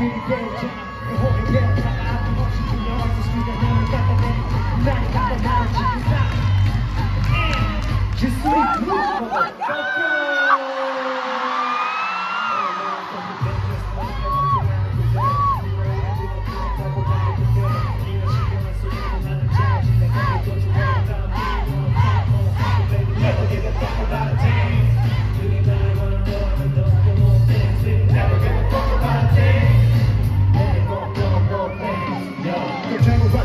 Big Bang Time.